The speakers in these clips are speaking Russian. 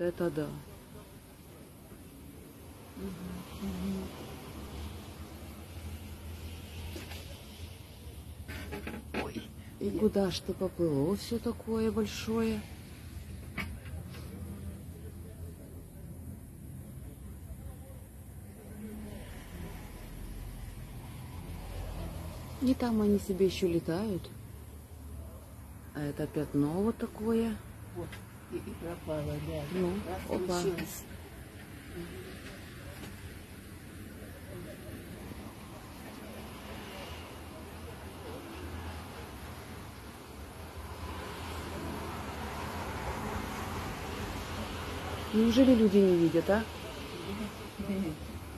это да. Ой. И куда ж ты поплыло все такое большое? И там они себе еще летают. А это пятно вот такое. Вот. И, и пропала, да. Ну, опа. Неужели люди не видят, а?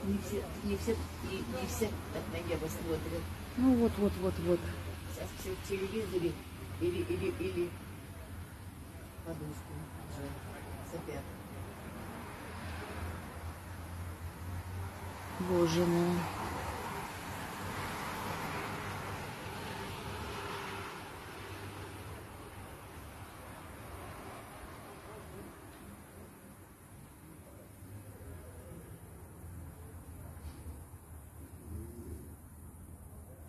Не все, не все, не, не все так на небо смотрят. Ну вот, вот, вот, вот. Сейчас все в телевизоре или, или, или Боже мой.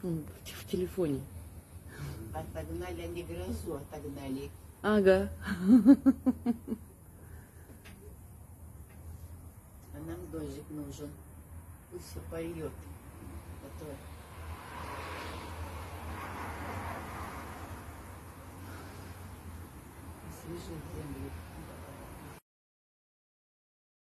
В телефоне. Отогнали они грозу, отогнали. Ага. А нам дождик нужен. Пусть все польет. А то освежит землю.